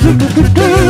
do do do do